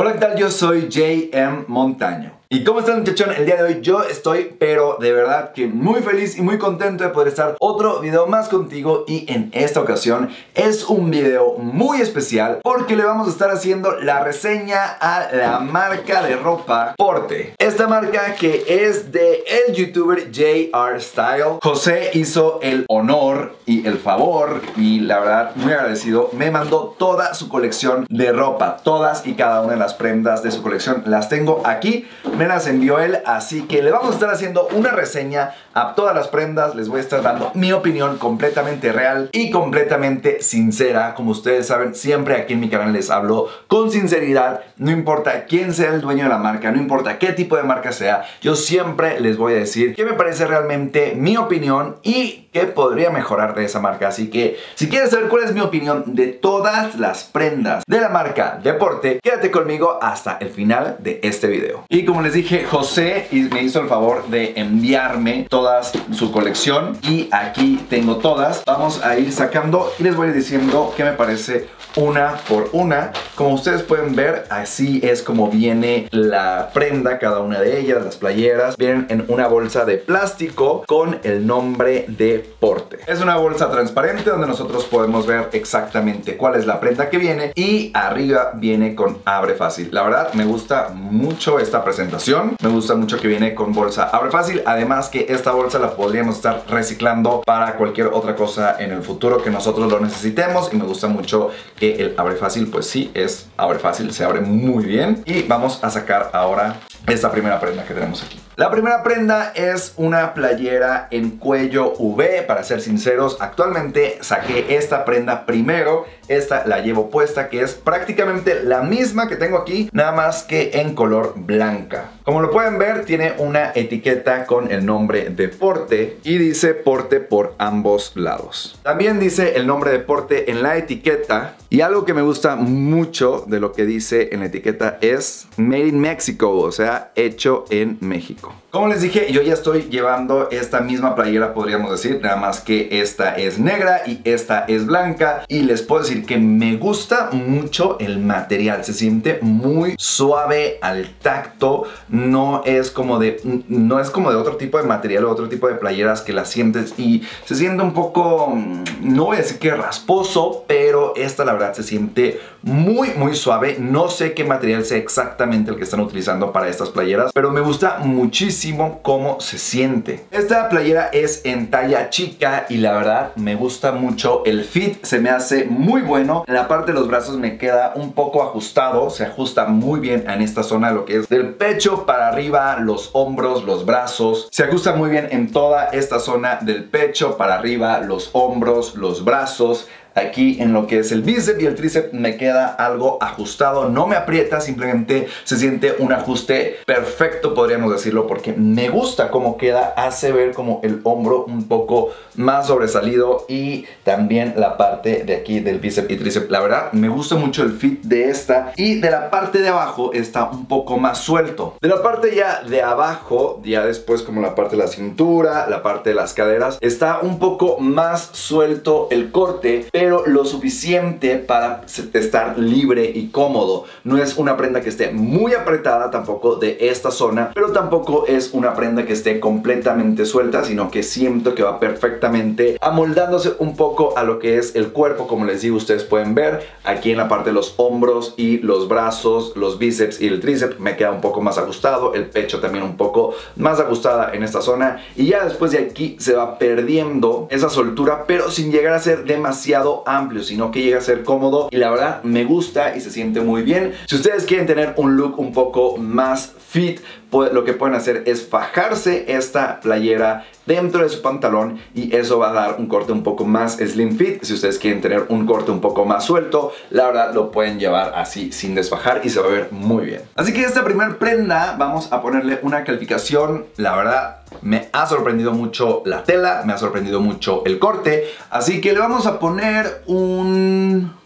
Hola, ¿qué tal? Yo soy JM Montaño. ¿Y cómo están muchachón? El día de hoy yo estoy, pero de verdad que muy feliz y muy contento de poder estar otro video más contigo y en esta ocasión es un video muy especial porque le vamos a estar haciendo la reseña a la marca de ropa Porte. Esta marca que es de el youtuber JR Style. José hizo el honor y el favor y la verdad muy agradecido me mandó toda su colección de ropa, todas y cada una de las prendas de su colección las tengo aquí me las envió él, así que le vamos a estar haciendo una reseña a todas las prendas, les voy a estar dando mi opinión completamente real y completamente sincera, como ustedes saben, siempre aquí en mi canal les hablo con sinceridad, no importa quién sea el dueño de la marca, no importa qué tipo de marca sea, yo siempre les voy a decir qué me parece realmente mi opinión y qué podría mejorar de esa marca, así que si quieres saber cuál es mi opinión de todas las prendas de la marca Deporte, quédate conmigo hasta el final de este video. Y como les les dije, José me hizo el favor de enviarme toda su colección y aquí tengo todas. Vamos a ir sacando y les voy diciendo qué me parece una por una. Como ustedes pueden ver, así es como viene la prenda, cada una de ellas, las playeras. Vienen en una bolsa de plástico con el nombre de porte. Es una bolsa transparente donde nosotros podemos ver exactamente cuál es la prenda que viene y arriba viene con abre fácil. La verdad me gusta mucho esta presentación me gusta mucho que viene con bolsa abre fácil. Además que esta bolsa la podríamos estar reciclando para cualquier otra cosa en el futuro que nosotros lo necesitemos. Y me gusta mucho que el abre fácil pues sí es abre fácil, se abre muy bien. Y vamos a sacar ahora esta primera prenda que tenemos aquí. La primera prenda es una playera en cuello V, para ser sinceros, actualmente saqué esta prenda primero, esta la llevo puesta que es prácticamente la misma que tengo aquí, nada más que en color blanca. Como lo pueden ver, tiene una etiqueta con el nombre de Porte y dice Porte por ambos lados. También dice el nombre de Porte en la etiqueta y algo que me gusta mucho de lo que dice en la etiqueta es Made in Mexico, o sea, hecho en México. Como les dije, yo ya estoy llevando esta misma playera, podríamos decir, nada más que esta es negra y esta es blanca. Y les puedo decir que me gusta mucho el material, se siente muy suave al tacto, no es como de, no es como de otro tipo de material o otro tipo de playeras que la sientes y se siente un poco, no voy a decir que rasposo, pero esta la verdad se siente muy muy suave. No sé qué material sea exactamente el que están utilizando para estas playeras, pero me gusta mucho muchísimo cómo se siente. Esta playera es en talla chica y la verdad me gusta mucho el fit, se me hace muy bueno. En la parte de los brazos me queda un poco ajustado, se ajusta muy bien en esta zona lo que es del pecho para arriba, los hombros, los brazos. Se ajusta muy bien en toda esta zona del pecho para arriba, los hombros, los brazos. Aquí en lo que es el bíceps y el tríceps me queda algo ajustado, no me aprieta, simplemente se siente un ajuste perfecto, podríamos decirlo, porque me gusta cómo queda, hace ver como el hombro un poco más sobresalido y también la parte de aquí del bíceps y tríceps. La verdad, me gusta mucho el fit de esta y de la parte de abajo está un poco más suelto. De la parte ya de abajo, ya después como la parte de la cintura, la parte de las caderas, está un poco más suelto el corte, pero pero lo suficiente para estar libre y cómodo. No es una prenda que esté muy apretada tampoco de esta zona, pero tampoco es una prenda que esté completamente suelta, sino que siento que va perfectamente amoldándose un poco a lo que es el cuerpo, como les digo, ustedes pueden ver aquí en la parte de los hombros y los brazos, los bíceps y el tríceps me queda un poco más ajustado, el pecho también un poco más ajustada en esta zona y ya después de aquí se va perdiendo esa soltura, pero sin llegar a ser demasiado amplio, sino que llega a ser cómodo y la verdad me gusta y se siente muy bien. Si ustedes quieren tener un look un poco más fit, lo que pueden hacer es fajarse esta playera dentro de su pantalón y eso va a dar un corte un poco más slim fit. Si ustedes quieren tener un corte un poco más suelto, la verdad lo pueden llevar así sin desfajar y se va a ver muy bien. Así que esta primer prenda vamos a ponerle una calificación, la verdad me ha sorprendido mucho la tela, me ha sorprendido mucho el corte, así que le vamos a poner un...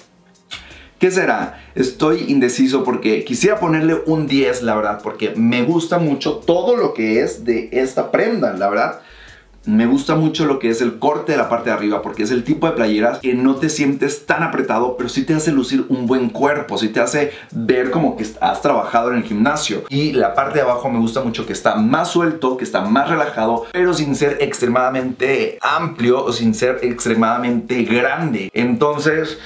¿Qué será? Estoy indeciso porque quisiera ponerle un 10, la verdad, porque me gusta mucho todo lo que es de esta prenda, la verdad. me gusta mucho lo que es el corte de la parte de arriba porque es el tipo de playeras que no te sientes tan apretado, pero sí te hace lucir un buen cuerpo, sí te hace ver como que has trabajado en el gimnasio. Y la parte de abajo me gusta mucho que está más suelto, que está más relajado, pero sin ser extremadamente amplio o sin ser extremadamente grande. Entonces...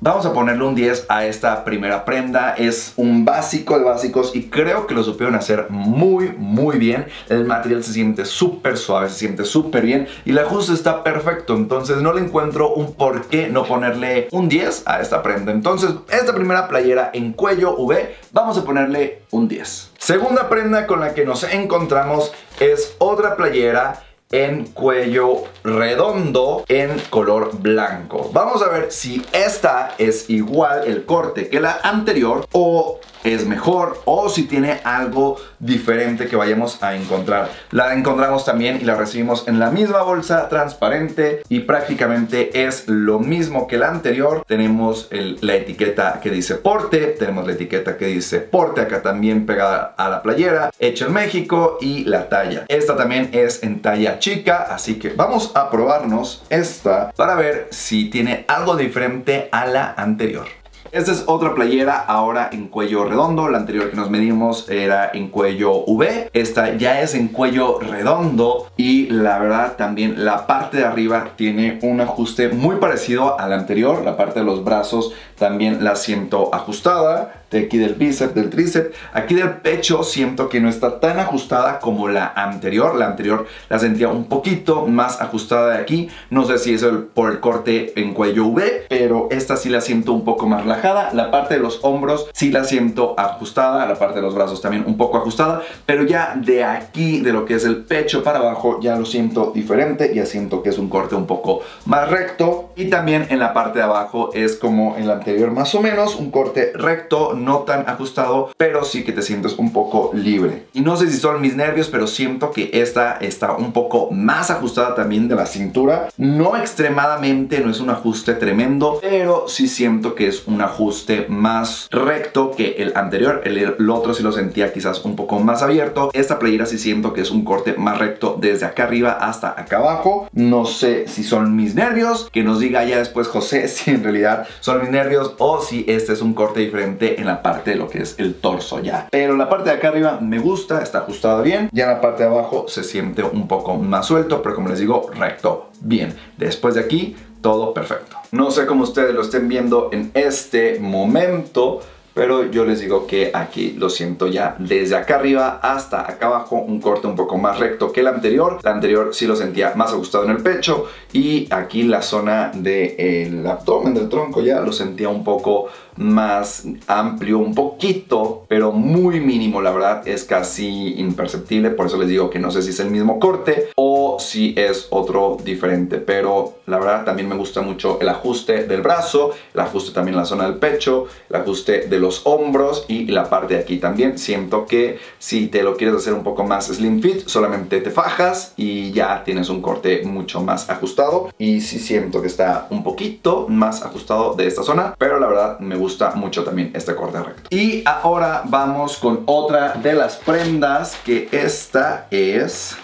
Vamos a ponerle un 10 a esta primera prenda. Es un básico de básicos y creo que lo supieron hacer muy, muy bien. El material se siente súper suave, se siente súper bien y el ajuste está perfecto. Entonces no le encuentro un por qué no ponerle un 10 a esta prenda. Entonces, esta primera playera en cuello V, vamos a ponerle un 10. Segunda prenda con la que nos encontramos es otra playera en cuello redondo en color blanco. Vamos a ver si esta es igual el corte que la anterior o es mejor o si tiene algo diferente que vayamos a encontrar. La encontramos también y la recibimos en la misma bolsa transparente y prácticamente es lo mismo que la anterior. Tenemos la etiqueta que dice porte, tenemos la etiqueta que dice porte acá también pegada a la playera, hecho en México y la talla. Esta también es en talla chica, así que vamos a probarnos esta para ver si tiene algo diferente a la anterior. Esta es otra playera ahora en cuello redondo. La anterior que nos medimos era en cuello V. Esta ya es en cuello redondo y la verdad también la parte de arriba tiene un ajuste muy parecido a la anterior. La parte de los brazos también la siento ajustada de aquí del bíceps, del tríceps. Aquí del pecho siento que no está tan ajustada como la anterior. La anterior la sentía un poquito más ajustada de aquí. No sé si es por el corte en cuello V, pero esta sí la siento un poco más relajada. La parte de los hombros sí la siento ajustada. La parte de los brazos también un poco ajustada. Pero ya de aquí, de lo que es el pecho para abajo, ya lo siento diferente. Ya siento que es un corte un poco más recto. Y también en la parte de abajo es como en la anterior más o menos, un corte recto no tan ajustado, pero sí que te sientes un poco libre. Y no sé si son mis nervios, pero siento que esta está un poco más ajustada también de la cintura. No extremadamente, no es un ajuste tremendo, pero sí siento que es un ajuste más recto que el anterior. El, otro sí lo sentía quizás un poco más abierto. Esta playera sí siento que es un corte más recto desde acá arriba hasta acá abajo. No sé si son mis nervios, que nos diga ya después José si en realidad son mis nervios o si este es un corte diferente en la parte de lo que es el torso ya. Pero la parte de acá arriba me gusta, está ajustada bien. Ya la parte de abajo se siente un poco más suelto, pero como les digo, recto bien. Después de aquí, todo perfecto. No sé cómo ustedes lo estén viendo en este momento, pero yo les digo que aquí lo siento ya desde acá arriba hasta acá abajo un corte un poco más recto que el anterior la anterior sí lo sentía más ajustado en el pecho y aquí la zona del abdomen del tronco ya lo sentía un poco más amplio, un poquito, pero muy mínimo, la verdad, es casi imperceptible, por eso les digo que no sé si es el mismo corte o si es otro diferente, pero la verdad también me gusta mucho el ajuste del brazo, el ajuste también en la zona del pecho, el ajuste de los hombros y la parte de aquí también. Siento que si te lo quieres hacer un poco más slim fit, solamente te fajas y ya tienes un corte mucho más ajustado. Y sí siento que está un poquito más ajustado de esta zona, pero la verdad me gusta gusta mucho también este corte recto. Y ahora vamos con otra de las prendas que esta es...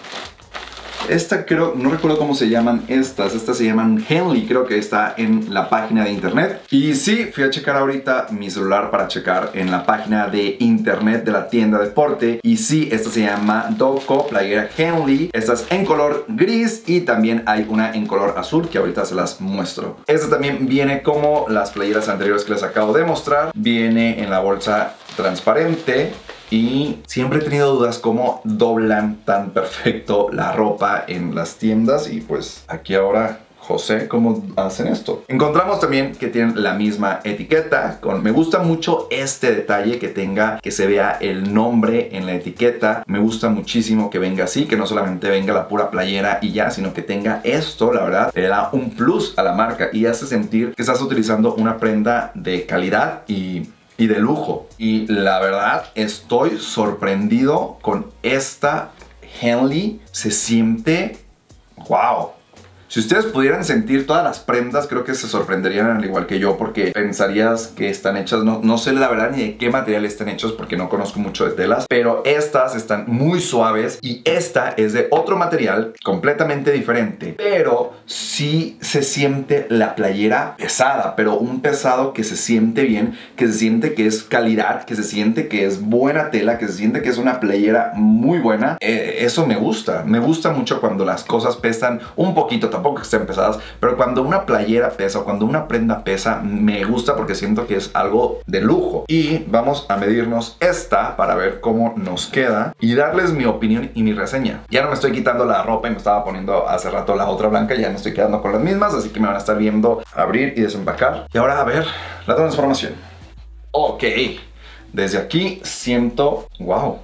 Esta creo, no recuerdo cómo se llaman estas, estas se llaman Henley, creo que está en la página de internet. Y sí, fui a checar ahorita mi celular para checar en la página de internet de la tienda de deporte. Y sí, esta se llama Doco Playera Henley. Esta es en color gris y también hay una en color azul que ahorita se las muestro. Esta también viene como las playeras anteriores que les acabo de mostrar. Viene en la bolsa transparente y siempre he tenido dudas cómo doblan tan perfecto la ropa en las tiendas y pues aquí ahora José, ¿cómo hacen esto? Encontramos también que tienen la misma etiqueta. Con, me gusta mucho este detalle que tenga, que se vea el nombre en la etiqueta. Me gusta muchísimo que venga así, que no solamente venga la pura playera y ya, sino que tenga esto, la verdad, le da un plus a la marca y hace sentir que estás utilizando una prenda de calidad y y de lujo. Y la verdad, estoy sorprendido con esta Henley. Se siente, wow. Si ustedes pudieran sentir todas las prendas, creo que se sorprenderían al igual que yo porque pensarías que están hechas, no, no sé la verdad ni de qué material están hechos porque no conozco mucho de telas, pero estas están muy suaves y esta es de otro material completamente diferente, pero sí se siente la playera pesada, pero un pesado que se siente bien, que se siente que es calidad, que se siente que es buena tela, que se siente que es una playera muy buena. Eh, eso me gusta, me gusta mucho cuando las cosas pesan un poquito tampoco que estén pesadas, pero cuando una playera pesa, cuando una prenda pesa, me gusta porque siento que es algo de lujo. Y vamos a medirnos esta para ver cómo nos queda y darles mi opinión y mi reseña. Ya no me estoy quitando la ropa y me estaba poniendo hace rato la otra blanca, ya me estoy quedando con las mismas, así que me van a estar viendo abrir y desempacar. Y ahora a ver la transformación. Ok, desde aquí siento, wow.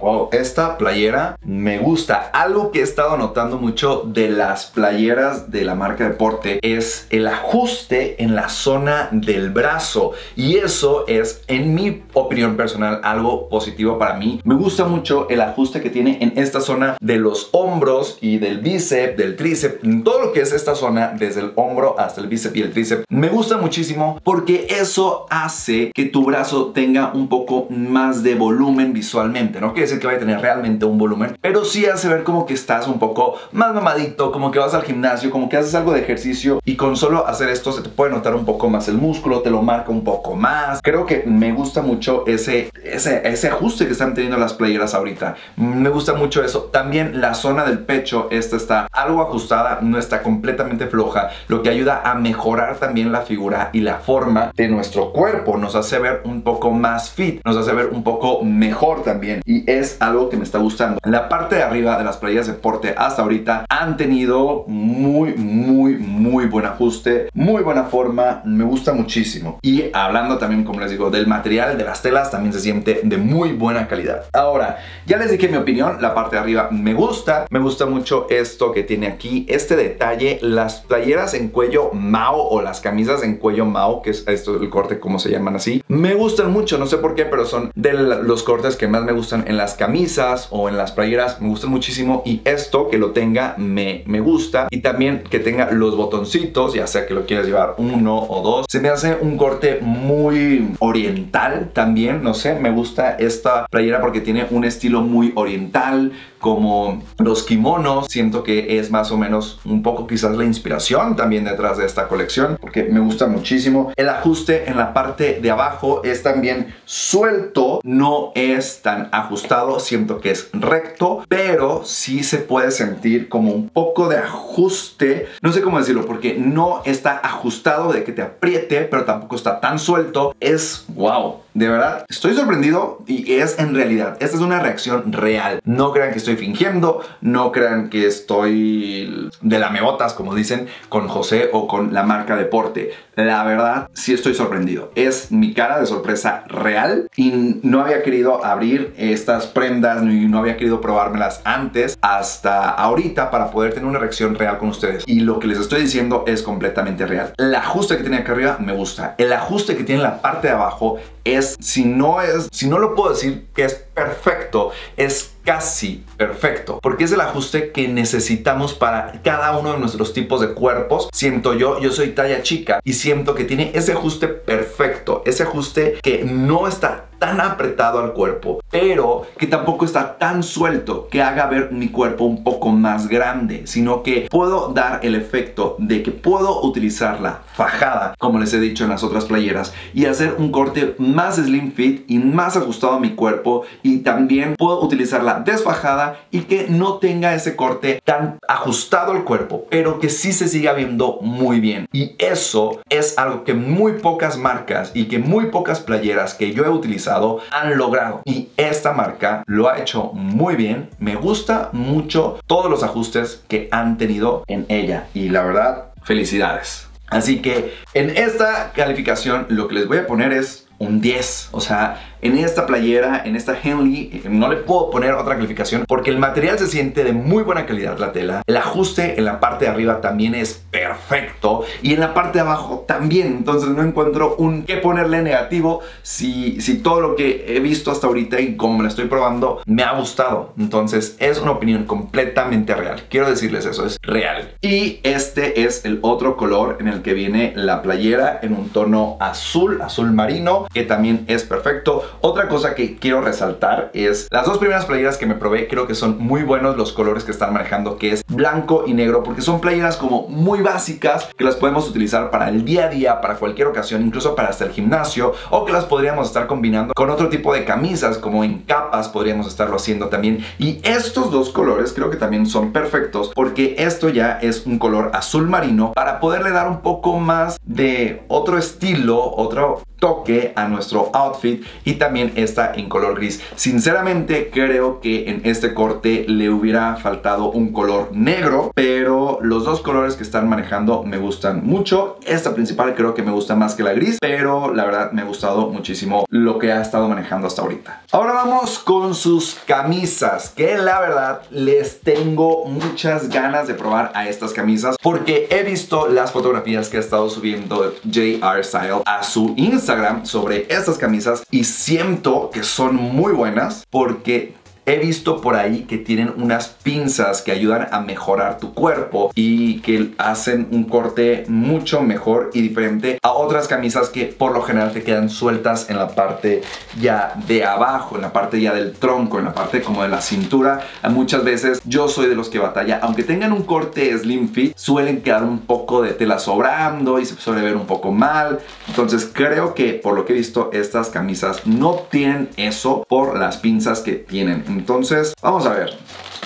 Wow, esta playera me gusta. Algo que he estado notando mucho de las playeras de la marca Deporte es el ajuste en la zona del brazo. Y eso es, en mi opinión personal, algo positivo para mí. Me gusta mucho el ajuste que tiene en esta zona de los hombros y del bíceps, del tríceps, todo lo que es esta zona, desde el hombro hasta el bíceps y el tríceps. Me gusta muchísimo porque eso hace que tu brazo tenga un poco más de volumen visualmente, ¿no? Que que vaya a tener realmente un volumen, pero sí hace ver como que estás un poco más mamadito, como que vas al gimnasio, como que haces algo de ejercicio y con solo hacer esto se te puede notar un poco más el músculo, te lo marca un poco más. Creo que me gusta mucho ese, ese, ajuste que están teniendo las playeras ahorita. Me gusta mucho eso. También la zona del pecho, esta está algo ajustada, no está completamente floja, lo que ayuda a mejorar también la figura y la forma de nuestro cuerpo. Nos hace ver un poco más fit, nos hace ver un poco mejor también. Y algo que me está gustando. La parte de arriba de las playas de deporte hasta ahorita han tenido muy, muy, muy buen ajuste, muy buena forma, me gusta muchísimo. Y hablando también, como les digo, del material de las telas, también se siente de muy buena calidad. Ahora, ya les dije mi opinión, la parte de arriba me gusta, me gusta mucho esto que tiene aquí, este detalle, las playeras en cuello Mao o las camisas en cuello Mao, que es esto el corte como se llaman así, me gustan mucho, no sé por qué, pero son de los cortes que más me gustan en las camisas o en las playeras me gustan muchísimo y esto que lo tenga me, me gusta y también que tenga los botoncitos, ya sea que lo quieras llevar uno o dos. Se me hace un corte muy oriental también, no sé, me gusta esta playera porque tiene un estilo muy oriental, como los kimonos. Siento que es más o menos un poco quizás la inspiración también detrás de esta colección porque me gusta muchísimo. El ajuste en la parte de abajo es también suelto, no es tan ajustado, siento que es recto, pero sí se puede sentir como un poco de ajuste. No sé cómo decirlo porque no está ajustado de que te apriete, pero tampoco está tan suelto. Es wow de verdad, estoy sorprendido y es en realidad, esta es una reacción real. No crean que estoy fingiendo, no crean que estoy de la mebotas, como dicen, con José o con la marca Deporte. La verdad, sí estoy sorprendido. Es mi cara de sorpresa real y no había querido abrir estas prendas ni no había querido probármelas antes hasta ahorita para poder tener una reacción real con ustedes. Y lo que les estoy diciendo es completamente real. El ajuste que tiene acá arriba me gusta. El ajuste que tiene en la parte de abajo es, si no es, si no lo puedo decir que es perfecto, es casi perfecto, porque es el ajuste que necesitamos para cada uno de nuestros tipos de cuerpos. Siento yo, yo soy talla chica y siento que tiene ese ajuste perfecto, ese ajuste que no está tan apretado al cuerpo, pero que tampoco está tan suelto que haga ver mi cuerpo un poco más grande, sino que puedo dar el efecto de que puedo utilizar la fajada, como les he dicho en las otras playeras, y hacer un corte más slim fit y más ajustado a mi cuerpo y también puedo utilizarla desfajada y que no tenga ese corte tan ajustado al cuerpo, pero que sí se siga viendo muy bien. Y eso es algo que muy pocas marcas y que muy pocas playeras que yo he utilizado han logrado. Y esta marca lo ha hecho muy bien. Me gusta mucho todos los ajustes que han tenido en ella. Y la verdad, felicidades. Así que en esta calificación lo que les voy a poner es un 10. O sea, en esta playera, en esta Henley, no le puedo poner otra calificación porque el material se siente de muy buena calidad la tela. El ajuste en la parte de arriba también es perfecto y en la parte de abajo también. Entonces no encuentro un qué ponerle negativo si, si todo lo que he visto hasta ahorita y como me la estoy probando me ha gustado. Entonces es una opinión completamente real. Quiero decirles eso, es real. Y este es el otro color en el que viene la playera en un tono azul, azul marino, que también es perfecto. Otra cosa que quiero resaltar es las dos primeras playeras que me probé, creo que son muy buenos los colores que están manejando, que es blanco y negro, porque son playeras como muy básicas que las podemos utilizar para el día a día, para cualquier ocasión, incluso para hacer gimnasio, o que las podríamos estar combinando con otro tipo de camisas, como en capas podríamos estarlo haciendo también. Y estos dos colores creo que también son perfectos, porque esto ya es un color azul marino para poderle dar un poco más de otro estilo, otro toque a nuestro outfit y también está en color gris. Sinceramente creo que en este corte le hubiera faltado un color negro, pero los dos colores que están manejando me gustan mucho. Esta principal creo que me gusta más que la gris, pero la verdad me ha gustado muchísimo lo que ha estado manejando hasta ahorita. Ahora vamos con sus camisas, que la verdad les tengo muchas ganas de probar a estas camisas porque he visto las fotografías que ha estado subiendo JR Style a su Instagram sobre estas camisas y siento que son muy buenas porque He visto por ahí que tienen unas pinzas que ayudan a mejorar tu cuerpo y que hacen un corte mucho mejor y diferente a otras camisas que por lo general te quedan sueltas en la parte ya de abajo, en la parte ya del tronco, en la parte como de la cintura. Muchas veces yo soy de los que batalla, aunque tengan un corte slim fit, suelen quedar un poco de tela sobrando y se suele ver un poco mal. Entonces creo que por lo que he visto estas camisas no tienen eso por las pinzas que tienen. Entonces, vamos a ver.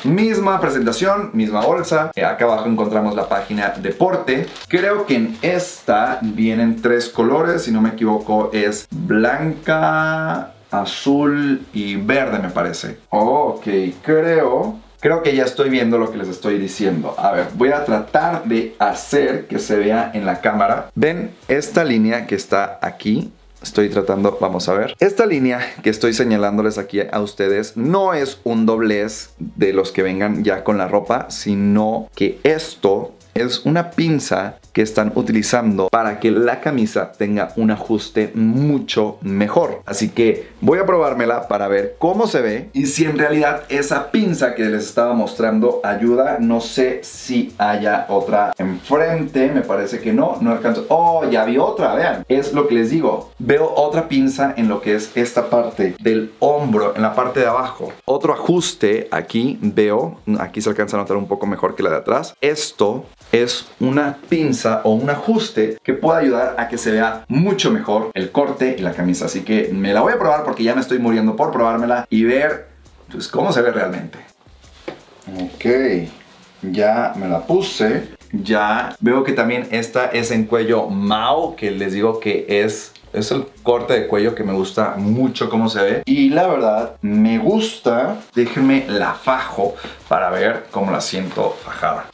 Misma presentación, misma bolsa. Eh, acá abajo encontramos la página deporte. Creo que en esta vienen tres colores, si no me equivoco es blanca, azul y verde me parece. Ok, creo Creo que ya estoy viendo lo que les estoy diciendo. A ver, voy a tratar de hacer que se vea en la cámara. ¿Ven esta línea que está aquí? Estoy tratando, vamos a ver. Esta línea que estoy señalándoles aquí a ustedes no es un doblez de los que vengan ya con la ropa, sino que esto es una pinza que están utilizando para que la camisa tenga un ajuste mucho mejor. Así que voy a probármela para ver cómo se ve y si en realidad esa pinza que les estaba mostrando ayuda. No sé si haya otra enfrente, me parece que no, no alcanzo. Oh, ya vi otra, vean. Es lo que les digo. Veo otra pinza en lo que es esta parte del hombro, en la parte de abajo. Otro ajuste aquí veo, aquí se alcanza a notar un poco mejor que la de atrás. Esto es una pinza o un ajuste que puede ayudar a que se vea mucho mejor el corte y la camisa. Así que me la voy a probar porque ya me estoy muriendo por probármela y ver pues, cómo se ve realmente. Ok, ya me la puse. Ya veo que también esta es en cuello Mao, que les digo que es es el corte de cuello que me gusta mucho cómo se ve. Y la verdad, me gusta. Déjenme la fajo para ver cómo la siento fajada.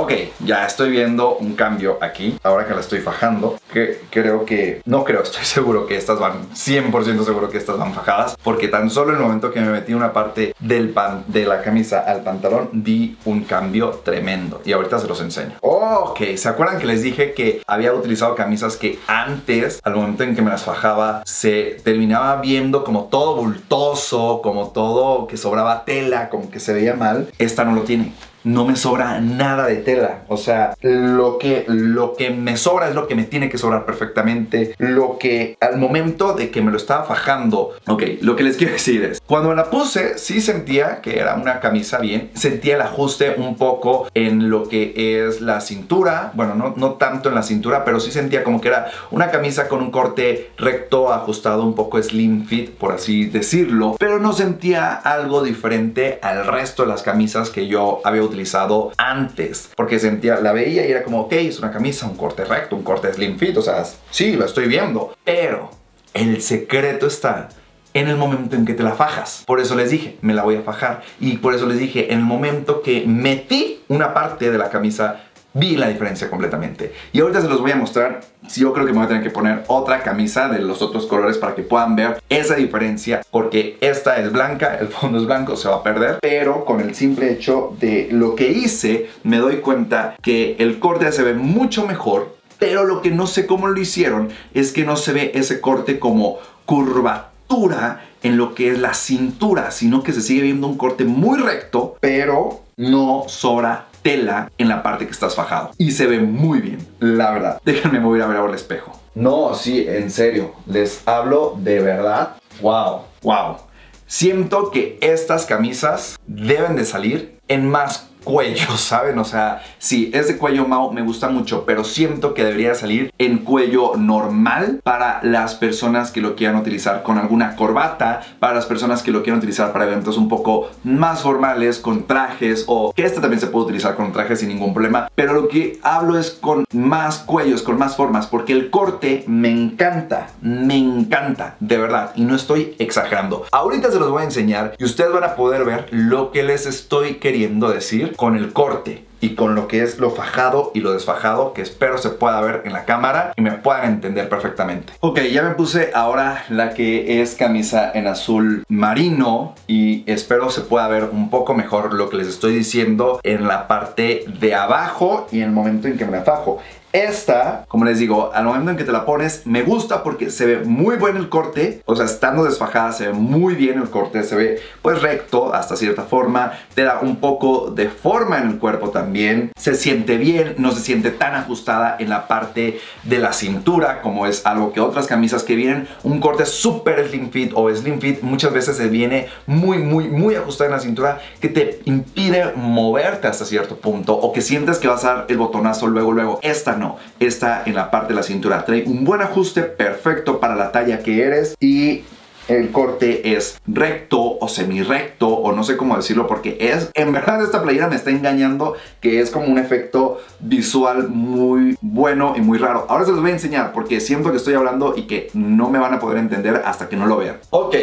Ok, ya estoy viendo un cambio aquí, ahora que la estoy fajando, que creo que, no creo, estoy seguro que estas van, 100% seguro que estas van fajadas, porque tan solo el momento que me metí una parte del pan, de la camisa al pantalón, di un cambio tremendo. Y ahorita se los enseño. Ok, ¿se acuerdan que les dije que había utilizado camisas que antes, al momento en que me las fajaba, se terminaba viendo como todo bultoso, como todo que sobraba tela, como que se veía mal? Esta no lo tiene no me sobra nada de tela. O sea, lo que, lo que me sobra es lo que me tiene que sobrar perfectamente. Lo que al momento de que me lo estaba fajando, ok, lo que les quiero decir es, cuando me la puse, sí sentía que era una camisa bien. Sentía el ajuste un poco en lo que es la cintura. Bueno, no, no tanto en la cintura, pero sí sentía como que era una camisa con un corte recto, ajustado, un poco slim fit, por así decirlo. Pero no sentía algo diferente al resto de las camisas que yo había utilizado antes. Porque sentía, la veía y era como, ok, es una camisa, un corte recto, un corte slim fit. O sea, sí, lo estoy viendo. Pero el secreto está en el momento en que te la fajas. Por eso les dije, me la voy a fajar. Y por eso les dije, en el momento que metí una parte de la camisa vi la diferencia completamente. Y ahorita se los voy a mostrar. Si yo creo que me voy a tener que poner otra camisa de los otros colores para que puedan ver esa diferencia. Porque esta es blanca, el fondo es blanco, se va a perder. Pero con el simple hecho de lo que hice, me doy cuenta que el corte se ve mucho mejor. Pero lo que no sé cómo lo hicieron es que no se ve ese corte como curvatura en lo que es la cintura, sino que se sigue viendo un corte muy recto, pero no sobra tela en la parte que estás fajado. Y se ve muy bien, la verdad. Déjenme mover a ver ahora el espejo. No, sí, en serio, les hablo de verdad. Wow, wow. Siento que estas camisas deben de salir en más cuello, ¿saben? O sea, sí, es cuello Mao, me gusta mucho, pero siento que debería salir en cuello normal para las personas que lo quieran utilizar con alguna corbata, para las personas que lo quieran utilizar para eventos un poco más formales, con trajes, o que este también se puede utilizar con trajes sin ningún problema, pero lo que hablo es con más cuellos, con más formas, porque el corte me encanta, me encanta, de verdad, y no estoy exagerando. Ahorita se los voy a enseñar y ustedes van a poder ver lo que les estoy queriendo decir con el corte y con lo que es lo fajado y lo desfajado que espero se pueda ver en la cámara y me puedan entender perfectamente. Ok, ya me puse ahora la que es camisa en azul marino y espero se pueda ver un poco mejor lo que les estoy diciendo en la parte de abajo y en el momento en que me la fajo. Esta, como les digo, al momento en que te la pones, me gusta porque se ve muy bueno el corte. O sea, estando desfajada, se ve muy bien el corte. Se ve pues recto hasta cierta forma. Te da un poco de forma en el cuerpo también. Se siente bien, no se siente tan ajustada en la parte de la cintura como es algo que otras camisas que vienen un corte súper slim fit o slim fit muchas veces se viene muy, muy, muy ajustada en la cintura que te impide moverte hasta cierto punto o que sientes que vas a dar el botonazo luego, luego. Esta no, está en la parte de la cintura. Trae un buen ajuste perfecto para la talla que eres y el corte es recto o semi-recto o no sé cómo decirlo porque es, en verdad esta playera me está engañando que es como un efecto visual muy bueno y muy raro. Ahora se los voy a enseñar porque siento que estoy hablando y que no me van a poder entender hasta que no lo vean. Ok,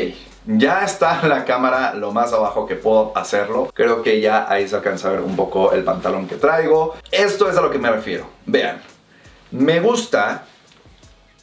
ya está la cámara lo más abajo que puedo hacerlo. Creo que ya ahí se alcanza a ver un poco el pantalón que traigo. Esto es a lo que me refiero. Vean, me gusta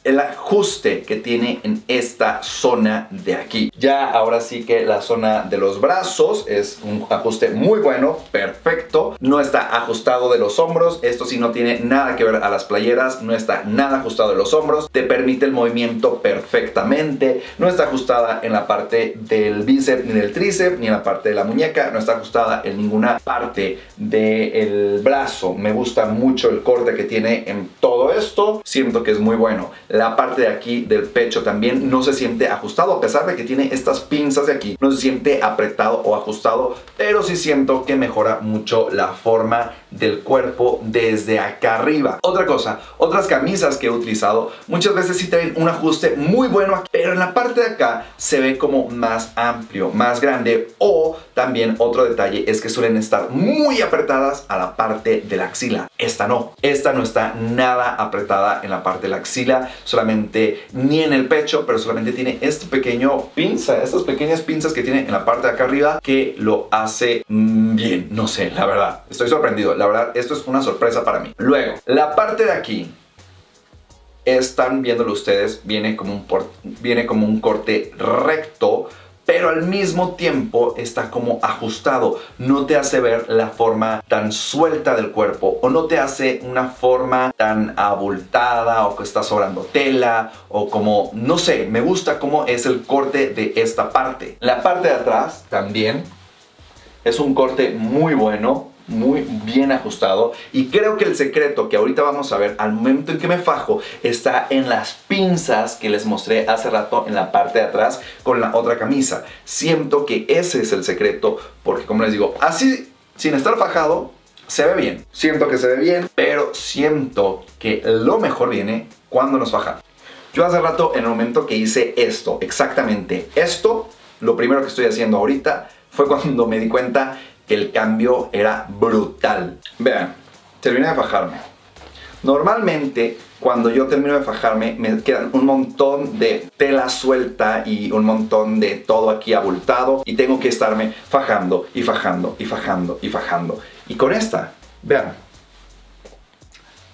el ajuste que tiene en esta zona de aquí. Ya ahora sí que la zona de los brazos es un ajuste muy bueno, perfecto. No está ajustado de los hombros, esto sí no tiene nada que ver a las playeras, no está nada ajustado de los hombros, te permite el movimiento perfectamente, no está ajustada en la parte del bíceps ni del tríceps, ni en la parte de la muñeca, no está ajustada en ninguna parte del brazo. Me gusta mucho el corte que tiene en todo esto, siento que es muy bueno. La parte de aquí del pecho también no se siente ajustado, a pesar de que tiene estas pinzas de aquí. No se siente apretado o ajustado, pero sí siento que mejora mucho la forma del cuerpo desde acá arriba. Otra cosa, otras camisas que he utilizado muchas veces sí traen un ajuste muy bueno pero en la parte de acá se ve como más amplio, más grande o también otro detalle es que suelen estar muy apretadas a la parte de la axila. Esta no, esta no está nada apretada en la parte de la axila, solamente ni en el pecho, pero solamente tiene este pequeño pinza, estas pequeñas pinzas que tiene en la parte de acá arriba que lo hace mm, bien, no sé, la verdad, estoy sorprendido, la verdad, esto es una sorpresa para mí. Luego, la parte de aquí están viéndolo ustedes, viene como un, viene como un corte recto pero al mismo tiempo está como ajustado. No te hace ver la forma tan suelta del cuerpo o no te hace una forma tan abultada o que está sobrando tela o como, no sé, me gusta cómo es el corte de esta parte. La parte de atrás también es un corte muy bueno, muy bien ajustado y creo que el secreto que ahorita vamos a ver al momento en que me fajo está en las pinzas que les mostré hace rato en la parte de atrás con la otra camisa. Siento que ese es el secreto porque como les digo, así sin estar fajado se ve bien. Siento que se ve bien, pero siento que lo mejor viene cuando nos fajamos. Yo hace rato en el momento que hice esto, exactamente esto, lo primero que estoy haciendo ahorita fue cuando me di cuenta el cambio era brutal. Vean, terminé de fajarme. Normalmente, cuando yo termino de fajarme, me quedan un montón de tela suelta y un montón de todo aquí abultado y tengo que estarme fajando y fajando y fajando y fajando. Y con esta, vean,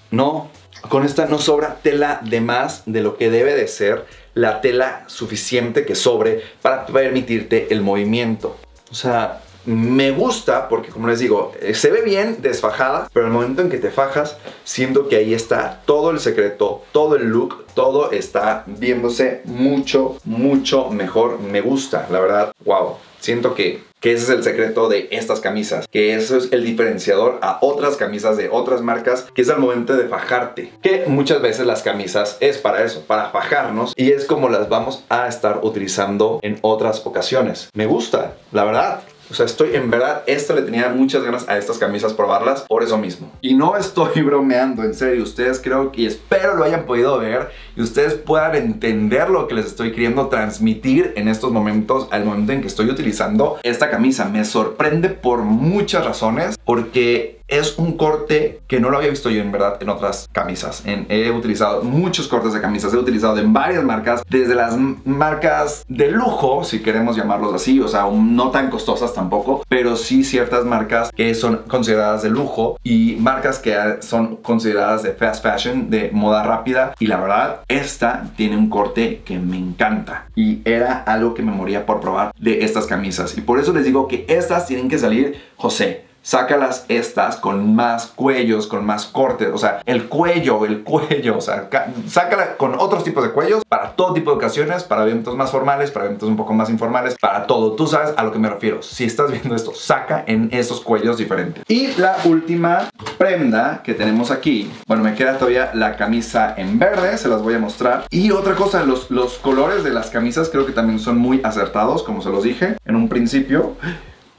no, con esta no sobra tela de más de lo que debe de ser la tela suficiente que sobre para permitirte el movimiento. O sea, me gusta porque, como les digo, eh, se ve bien desfajada, pero el momento en que te fajas, siento que ahí está todo el secreto, todo el look, todo está viéndose mucho, mucho mejor. Me gusta, la verdad, wow. Siento que, que ese es el secreto de estas camisas, que eso es el diferenciador a otras camisas de otras marcas, que es al momento de fajarte. Que muchas veces las camisas es para eso, para fajarnos, y es como las vamos a estar utilizando en otras ocasiones. Me gusta, la verdad. O sea, estoy en verdad, esto le tenía muchas ganas a estas camisas probarlas por eso mismo. Y no estoy bromeando, en serio. Ustedes creo que y espero lo hayan podido ver y ustedes puedan entender lo que les estoy queriendo transmitir en estos momentos, al momento en que estoy utilizando esta camisa. Me sorprende por muchas razones, porque es un corte que no lo había visto yo en verdad en otras camisas. he utilizado muchos cortes de camisas, he utilizado en varias marcas, desde las marcas de lujo, si queremos llamarlos así, o sea, no tan costosas tampoco, pero sí ciertas marcas que son consideradas de lujo y marcas que son consideradas de fast fashion, de moda rápida. Y la verdad, esta tiene un corte que me encanta y era algo que me moría por probar de estas camisas. Y por eso les digo que estas tienen que salir, José sácalas estas con más cuellos, con más cortes, o sea, el cuello, el cuello, o sea, sácala con otros tipos de cuellos para todo tipo de ocasiones, para eventos más formales, para eventos un poco más informales, para todo. Tú sabes a lo que me refiero. Si estás viendo esto, saca en esos cuellos diferentes. Y la última prenda que tenemos aquí, bueno, me queda todavía la camisa en verde, se las voy a mostrar. Y otra cosa, los, los colores de las camisas creo que también son muy acertados, como se los dije en un principio.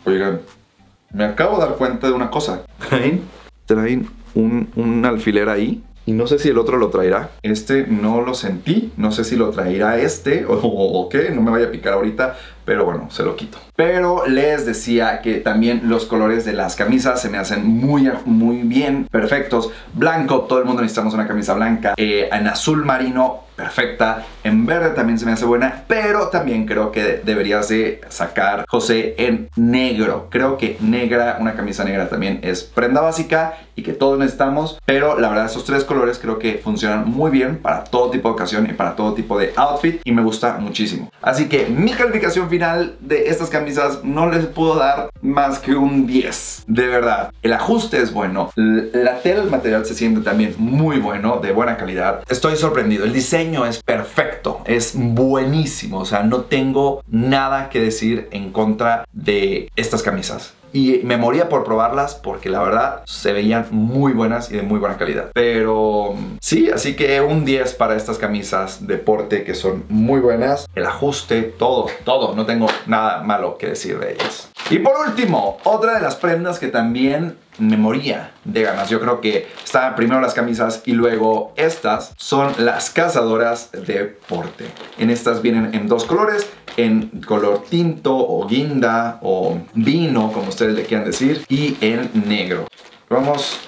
Oigan, me acabo de dar cuenta de una cosa. Traen, traen un, un alfiler ahí y no sé si el otro lo traerá. Este no lo sentí. No sé si lo traerá este o, o, qué. No me vaya a picar ahorita. Pero bueno, se lo quito. Pero les decía que también los colores de las camisas se me hacen muy, muy bien, perfectos. Blanco, todo el mundo necesitamos una camisa blanca. Eh, en azul marino, perfecta. En verde también se me hace buena, pero también creo que deberías de sacar, José, en negro. Creo que negra, una camisa negra también es prenda básica y que todos necesitamos, pero la verdad esos tres colores creo que funcionan muy bien para todo tipo de ocasión y para todo tipo de outfit y me gusta muchísimo. Así que mi calificación final de estas camisas no les puedo dar más que un 10, de verdad. El ajuste es bueno, la tela, el material se siente también muy bueno, de buena calidad. Estoy sorprendido, el diseño es perfecto, es buenísimo, o sea, no tengo nada que decir en contra de estas camisas y me moría por probarlas porque la verdad se veían muy buenas y de muy buena calidad. Pero sí, así que un 10 para estas camisas deporte que son muy buenas. El ajuste, todo, todo, no tengo nada malo que decir de ellas. Y por último, otra de las prendas que también me moría de ganas. Yo creo que estaban primero las camisas y luego estas son las cazadoras de deporte. En estas vienen en dos colores, en color tinto o guinda o vino, como ustedes le quieran decir, y en negro. Vamos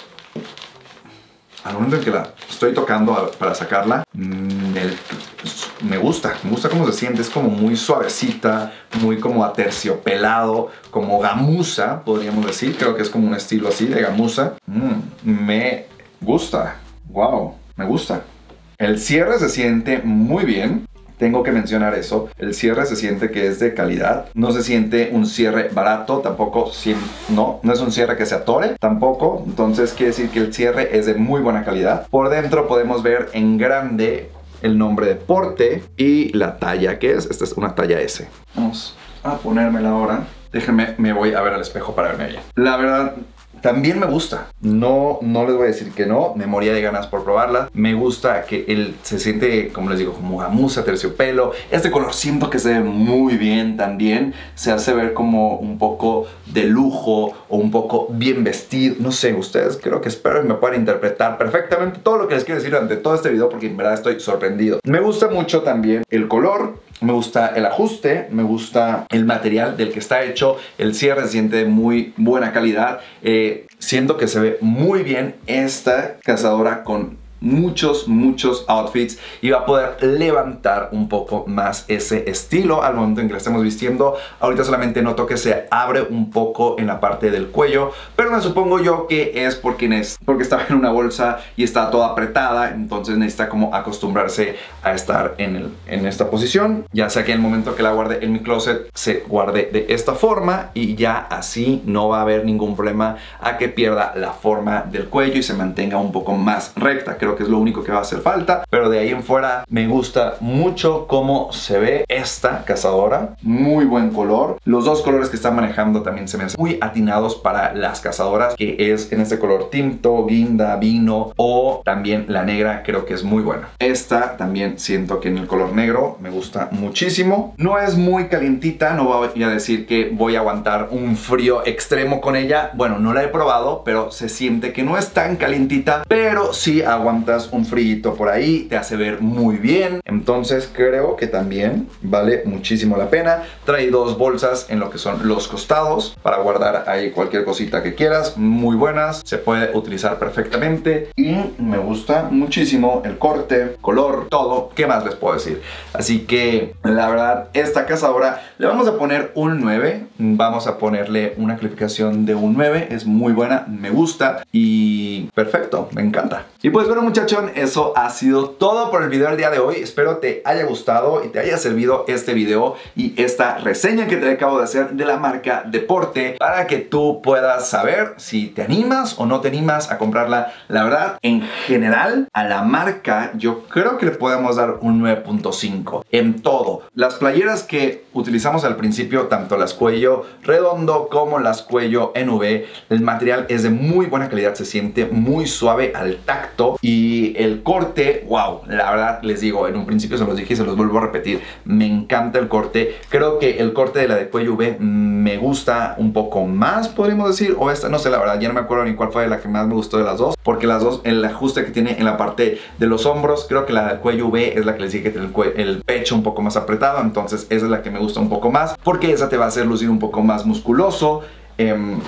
al momento en que la estoy tocando para sacarla, me gusta, me gusta cómo se siente, es como muy suavecita, muy como aterciopelado, como gamuza, podríamos decir, creo que es como un estilo así de gamuza. Mm, me gusta, wow, me gusta. El cierre se siente muy bien, tengo que mencionar eso. El cierre se siente que es de calidad. No se siente un cierre barato, tampoco, no, no es un cierre que se atore, tampoco. Entonces quiere decir que el cierre es de muy buena calidad. Por dentro podemos ver en grande el nombre de porte y la talla que es. Esta es una talla S. Vamos a ponérmela ahora. Déjenme, me voy a ver al espejo para verme bien. La verdad, también me gusta. No, no les voy a decir que no. Me moría de ganas por probarla. Me gusta que él se siente, como les digo, como gamuza, terciopelo. Este color siento que se ve muy bien también. Se hace ver como un poco de lujo o un poco bien vestido. No sé, ustedes creo que espero que me puedan interpretar perfectamente todo lo que les quiero decir durante todo este video porque en verdad estoy sorprendido. Me gusta mucho también el color me gusta el ajuste, me gusta el material del que está hecho, el cierre siente muy buena calidad. Eh, siento que se ve muy bien esta cazadora con muchos, muchos outfits y va a poder levantar un poco más ese estilo al momento en que la estemos vistiendo. Ahorita solamente noto que se abre un poco en la parte del cuello, pero me supongo yo que es porque, es, porque está en una bolsa y está toda apretada, entonces necesita como acostumbrarse a estar en, el, en esta posición, ya sea que en el momento que la guarde en mi closet se guarde de esta forma y ya así no va a haber ningún problema a que pierda la forma del cuello y se mantenga un poco más recta. Creo que es lo único que va a hacer falta, pero de ahí en fuera me gusta mucho cómo se ve esta cazadora. Muy buen color. Los dos colores que están manejando también se me hacen muy atinados para las cazadoras, que es en este color tinto, guinda, vino o también la negra, creo que es muy buena. Esta también siento que en el color negro me gusta muchísimo. No es muy calientita, no voy a decir que voy a aguantar un frío extremo con ella. Bueno, no la he probado, pero se siente que no es tan calientita, pero si un frío por ahí, te hace ver muy bien. Entonces creo que también vale muchísimo la pena. Trae dos bolsas en lo que son los costados para guardar ahí cualquier cosita que quieras. Muy buenas, se puede utilizar perfectamente y me gusta muchísimo el corte, color, todo. ¿Qué más les puedo decir? Así que la verdad, esta cazadora le vamos a poner un 9. Vamos a ponerle una calificación de un 9. Es muy buena, me gusta y perfecto, me encanta. Y pues bueno muchachón, eso ha sido todo por el video del día de hoy. Espero te haya gustado y te haya servido este video y esta reseña que te acabo de hacer de la marca Deporte para que tú puedas saber si te animas o no te animas a comprarla. La verdad, en general, a la marca yo creo que le podemos dar un 9.5 en todo. Las playeras que utilizamos al principio, tanto las cuello redondo como las cuello NV, el material es de muy buena calidad, se siente muy suave al tacto y el corte, wow, la verdad les digo, en un principio se los dije y se los vuelvo a repetir, me encanta el corte, creo que el corte de la de cuello V me gusta un poco más, podríamos decir, o esta, no sé, la verdad, ya no me acuerdo ni cuál fue la que más me gustó de las dos, porque las dos, el ajuste que tiene en la parte de los hombros, creo que la del cuello V es la que les dije que tiene el, pecho un poco más apretado, entonces esa es la que me gusta un poco más, porque esa te va a hacer lucir un poco más musculoso, em,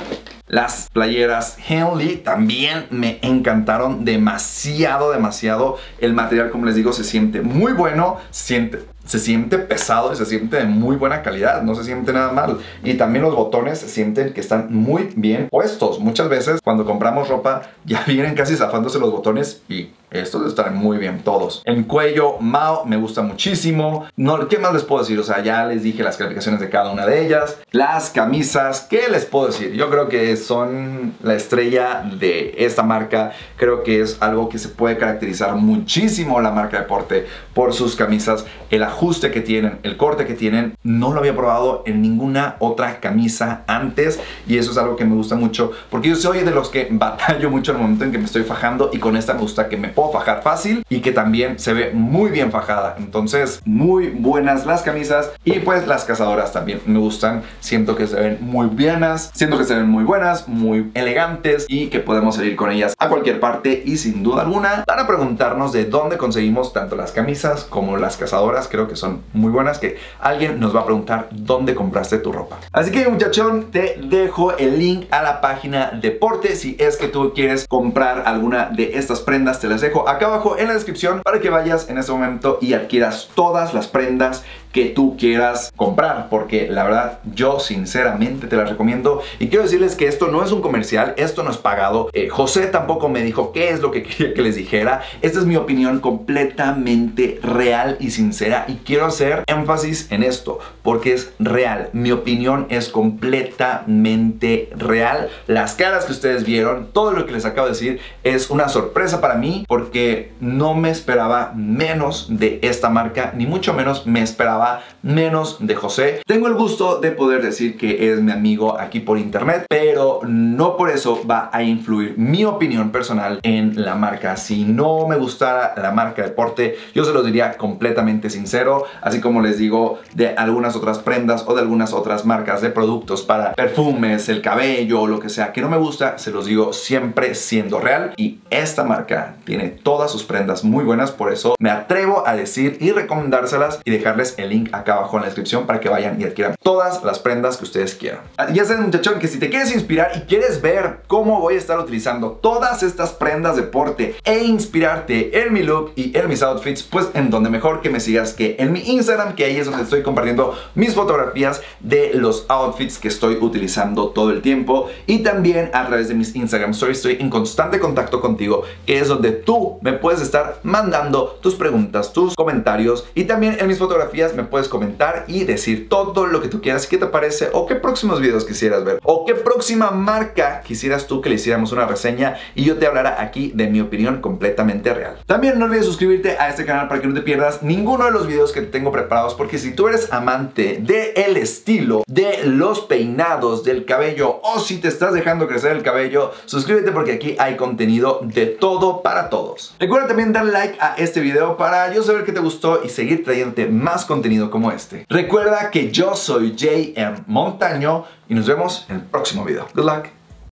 las playeras Henley también me encantaron demasiado, demasiado. El material, como les digo, se siente muy bueno, se siente, se siente pesado y se siente de muy buena calidad, no se siente nada mal. Y también los botones se sienten que están muy bien puestos. Muchas veces cuando compramos ropa ya vienen casi zafándose los botones y estos están muy bien todos. En cuello, Mao me gusta muchísimo. No, ¿Qué más les puedo decir? O sea, ya les dije las calificaciones de cada una de ellas. Las camisas, ¿qué les puedo decir? Yo creo que son la estrella de esta marca. Creo que es algo que se puede caracterizar muchísimo la marca Deporte por sus camisas. El ajuste que tienen, el corte que tienen, no lo había probado en ninguna otra camisa antes. Y eso es algo que me gusta mucho porque yo soy de los que batallo mucho el momento en que me estoy fajando y con esta me gusta que me fajar fácil y que también se ve muy bien fajada. Entonces, muy buenas las camisas y pues las cazadoras también me gustan. Siento que se ven muy bienas, siento que se ven muy buenas, muy elegantes y que podemos salir con ellas a cualquier parte y sin duda alguna para preguntarnos de dónde conseguimos tanto las camisas como las cazadoras. Creo que son muy buenas que alguien nos va a preguntar dónde compraste tu ropa. Así que muchachón, te dejo el link a la página Deporte si es que tú quieres comprar alguna de estas prendas, te las dejo acá abajo en la descripción para que vayas en este momento y adquieras todas las prendas que tú quieras comprar porque la verdad yo sinceramente te las recomiendo. Y quiero decirles que esto no es un comercial, esto no es pagado. Eh, José tampoco me dijo qué es lo que quería que les dijera. Esta es mi opinión completamente real y sincera y quiero hacer énfasis en esto porque es real. Mi opinión es completamente real. Las caras que ustedes vieron todo lo que les acabo de decir es una sorpresa para mí porque no me esperaba menos de esta marca ni mucho menos me esperaba menos de José. Tengo el gusto de poder decir que es mi amigo aquí por internet, pero no por eso va a influir mi opinión personal en la marca. Si no me gustara la marca deporte, yo se lo diría completamente sincero, así como les digo de algunas otras prendas o de algunas otras marcas de productos para perfumes, el cabello o lo que sea que no me gusta, se los digo siempre siendo real y esta marca tiene todas sus prendas muy buenas, por eso me atrevo a decir y recomendárselas y dejarles el link acá abajo en la descripción para que vayan y adquieran todas las prendas que ustedes quieran. Ah, ya saben muchachón que si te quieres inspirar y quieres ver cómo voy a estar utilizando todas estas prendas de porte e inspirarte en mi look y en mis outfits, pues en donde mejor que me sigas que en mi Instagram, que ahí es donde estoy compartiendo mis fotografías de los outfits que estoy utilizando todo el tiempo y también a través de mis Instagram stories estoy en constante contacto contigo, que es donde tú me puedes estar mandando tus preguntas, tus comentarios y también en mis fotografías me puedes comentar y decir todo lo que tú quieras, qué te parece o qué próximos videos quisieras ver o qué próxima marca quisieras tú que le hiciéramos una reseña y yo te hablara aquí de mi opinión completamente real. También no olvides suscribirte a este canal para que no te pierdas ninguno de los videos que tengo preparados porque si tú eres amante del el estilo, de los peinados, del cabello o si te estás dejando crecer el cabello, suscríbete porque aquí hay contenido de todo para todos. Recuerda también darle like a este video para yo saber que te gustó y seguir trayéndote más como este. Recuerda que yo soy JM Montaño y nos vemos en el próximo video. Good luck.